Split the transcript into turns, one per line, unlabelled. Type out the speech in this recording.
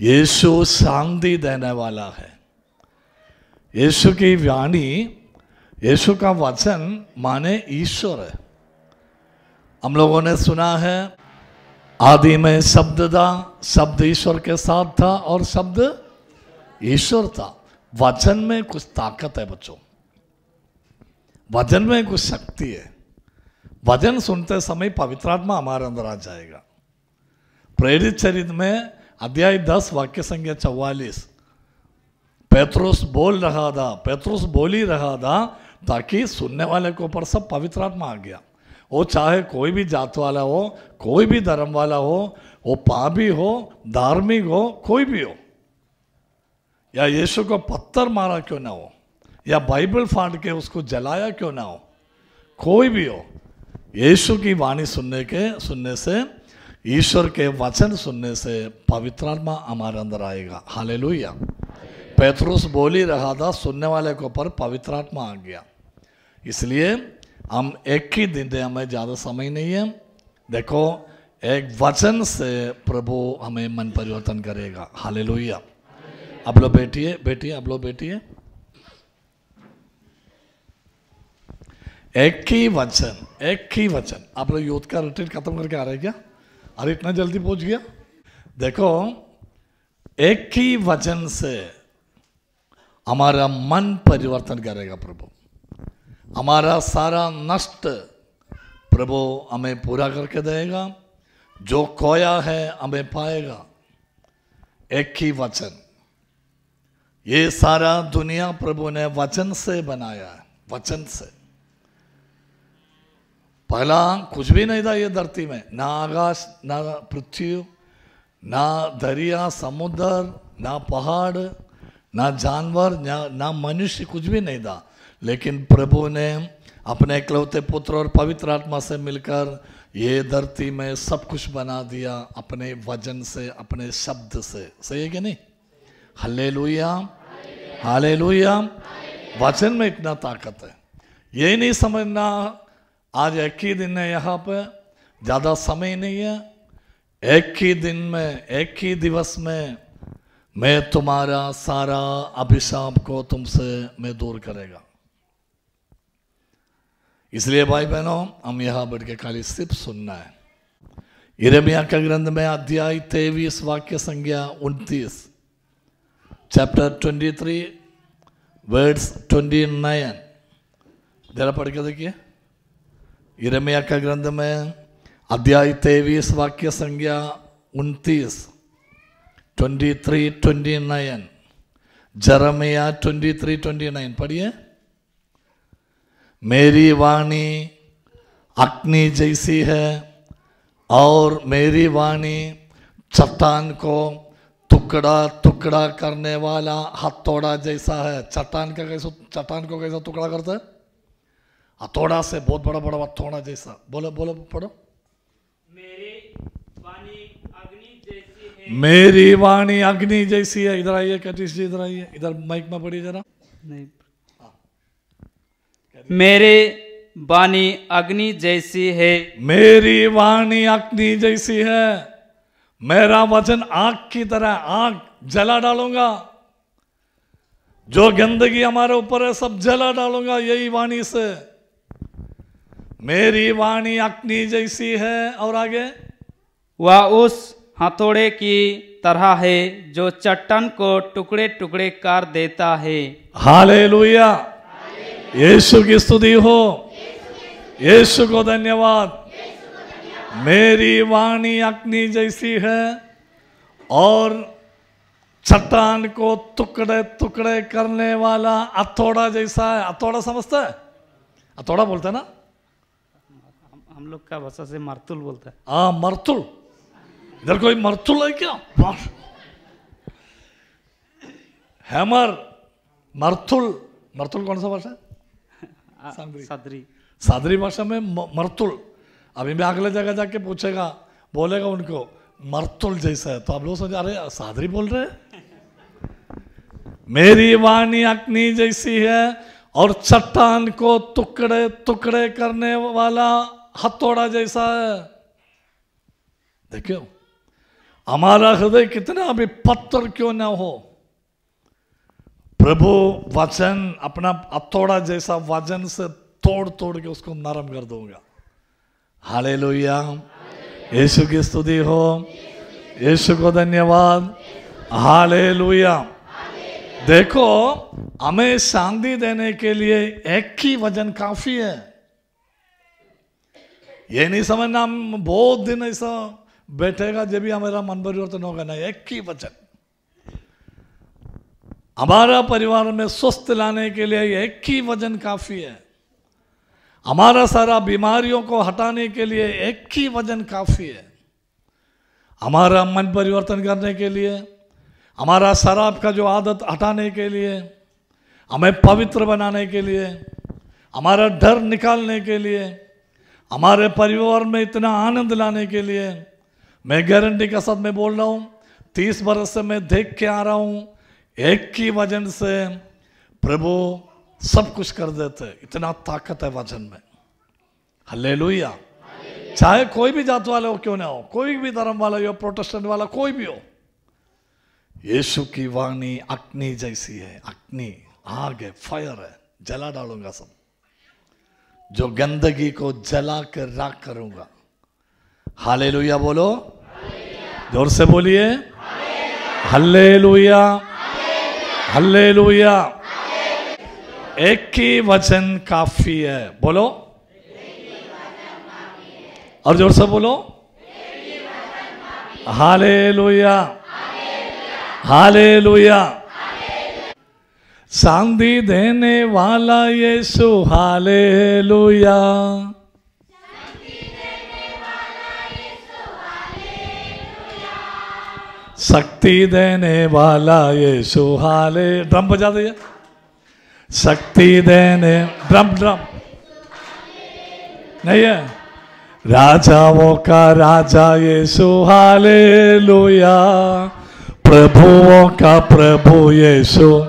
यीशु शांति देने वाला है। यीशु की वाणी, यीशु का वचन माने ईश्वर है। हम लोगों ने सुना है, आदि में शब्द था, शब्द ईश्वर के साथ था और शब्द ईश्वर था। वचन में कुछ ताकत है बच्चों। वचन में कुछ शक्ति है। वचन सुनते समय पवित्र आत्मा हमारे अंदर आ जाएगा। प्रेरित चरित्र में अध्याय दस वाक्य संख्या चौवालीस पेत्रुस बोल रहा था पेत्रुस बोल ही रहा था ताकि सुनने वाले के ऊपर सब पवित्र आत्मा आ गया वो चाहे कोई भी जात वाला हो कोई भी धर्म वाला हो वो पापी हो धार्मिक हो कोई भी हो या यीशु को पत्थर मारा क्यों ना हो या बाइबल फाड़ के उसको जलाया क्यों ना हो कोई भी हो यीशु की वाणी सुनने के सुनने से ईश्वर के वचन सुनने से पवित्र आत्मा हमारे अंदर आएगा हालेलुया पेतरुस बोल ही रहा था सुनने वाले के ऊपर पवित्र आत्मा आ गया इसलिए हम एक ही दिन थे हमें ज़्यादा समय नहीं है देखो एक वचन से प्रभु हमें मन परिवर्तन करेगा हालेलुया अब लो बैठिए बैठिए अब लो बैठिए एक ही वचन एक ही वचन आप लोग यूथ का रिट्रीट खत्म करके आ रहे हैं क्या अरे इतना जल्दी पहुँच गया? देखो, एक ही वचन से हमारा मन परिवर्तन करेगा प्रभु। हमारा सारा नष्ट प्रभु हमें पूरा करके देगा। जो खोया है हमें पाएगा। एक ही वचन। ये सारा दुनिया प्रभु ने वचन से बनाया है, वचन से। पहला कुछ भी नहीं था ये धरती में। ना आकाश, ना पृथ्वी, ना दरिया, समुद्र, ना पहाड़, ना जानवर, ना ना मनुष्य, कुछ भी नहीं था। लेकिन प्रभु ने अपने इकलौते पुत्र और पवित्र आत्मा से मिलकर ये धरती में सब कुछ बना दिया अपने वज़न से, अपने शब्द से। सही है कि नहीं? हले लुया हाले वचन में इतना ताकत है। यही नहीं समझना आज एक ही दिन है यहाँ पे, ज़्यादा समय नहीं है। एक ही दिन में, एक ही दिवस में मैं तुम्हारा सारा अभिशाप को तुमसे मैं दूर करेगा। इसलिए भाई बहनों, हम यहाँ बैठ के खाली सिर्फ़ सुनना है। इरमिया का ग्रंथ में अध्याय तेईस, वाक्य संज्ञा उनतीस chapter twenty three words twenty nine जरा पढ़ के देखिए। इरमिया का ग्रंथ में अध्याय तेईस वाक्य संज्ञा उनतीस twenty three twenty nine Jeremiah twenty three twenty nine पढ़िए मेरी वाणी अग्नि जैसी है और मेरी वाणी चट्टान को टुकड़ा टुकड़ा करने वाला हथौड़ा जैसा है चट्टान का कैसा चट्टान को कैसा टुकड़ा करता है हथौड़ा से बहुत बड़ा बड़ा हथौड़ा जैसा। बोलो बोलो पढ़ो।
मेरी वाणी अग्नि जैसी है।
मेरी वाणी अग्नि जैसी है। इधर आइए कटिश जी इधर आइए। इधर माइक में पढ़िए जरा।
नहीं। मेरे वाणी अग्नि जैसी है।
मेरी वाणी अग्नि जैसी है। मेरा वचन आग की तरह आग जला डालूँगा। जो गंदगी हमारे ऊपर है सब जला डालूँगा यही वाणी से। मेरी वाणी अग्नि जैसी है। और आगे?
वह उस हथौड़े की तरह है जो चट्टान को टुकड़े टुकड़े कर देता है।
हालेलुया। यीशु की स्तुति हो। यीशु को धन्यवाद। मेरी वाणी अग्नि जैसी है और चट्टान को टुकड़े टुकड़े करने वाला हथौड़ा जैसा है। हथौड़ा समझता है? हथौड़ा बोलता है ना?
हम- लोग का भाषा से मारतुल बोलता है।
हाँ मरतुल। इधर कोई मरतुल है क्या? हैमर मरतुल। मरतुल कौन सा भाषा है?
आ, सादरी
भाषा में मरतुल। अभी मैं अगले जगह जाके पूछेगा बोलेगा उनको मरतुल जैसा है। तो आप लोग सोचे अरे सादरी बोल रहे हैं? मेरी वाणी अग्नि जैसी है और चट्टान को टुकड़े टुकड़े करने वाला हथौड़ा जैसा है। देखियो, हमारा हृदय कितना भी पत्थर क्यों ना हो, प्रभु वचन, अपना हथौड़ा जैसा वचन से तोड़ तोड़ के उसको नरम कर दूँगा। हाले लोहिया यीशु की स्तुति हो। यीशु को धन्यवाद। हाले लोहिया देखो, हमें शांति देने के लिए एक ही वज़न काफ़ी है। ये नहीं समझना, हम बहुत दिन ऐसा बैठेगा, जब भी हमारा मन परिवर्तन होगा ना, एक ही वचन। हमारा परिवार में स्वस्थ लाने के लिए एक ही वज़न काफ़ी है। हमारा सारा बीमारियों को हटाने के लिए एक ही वज़न काफ़ी है। हमारा मन परिवर्तन करने के लिए, हमारा शराब का जो आदत हटाने के लिए, हमें पवित्र बनाने के लिए, हमारा डर निकालने के लिए हमारे परिवार में इतना आनंद लाने के लिए मैं गारंटी के साथ मैं बोल रहा हूँ, तीस बरस से मैं देख के आ रहा हूँ, एक ही वज़न से प्रभु सब कुछ कर देते, इतना ताकत है वचन में। हल्ले चाहे कोई भी जात वाले हो, क्यों ना हो, कोई भी धर्म वाला हो प्रोटेस्टेंट वाला, कोई भी हो, यीशु की वाणी अग्नि जैसी है, अग्नि, आग है फायर है, जला डालूँगा सब। जो गंदगी को जला कर राख करूँगा। हाले बोलो। ज़ोर से बोलिए। हल्ले हल्ले एक ही वचन काफ़ी है। बोलो। और ज़ोर से बोलो। हाले लोहिया हाले लोहिया शांति देने वाला ये सुहाले लोहिया शक्ति देने वाला ये सुहाले ड्रम बजा दिया शक्ति देने, ड्रम ड्रम। नहीं है? राजाओं का राजा ये सुहाले लोया प्रभुओं का प्रभु यीशु।